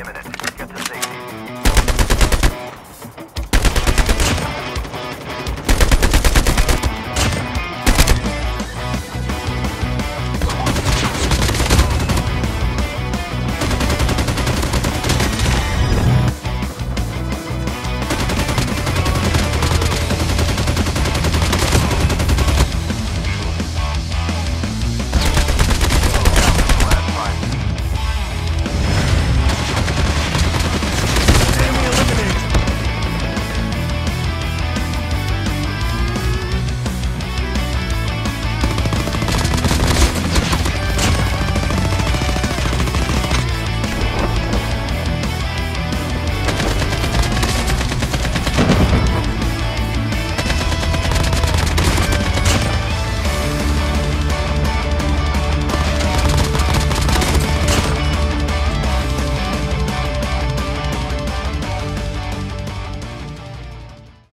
imminent.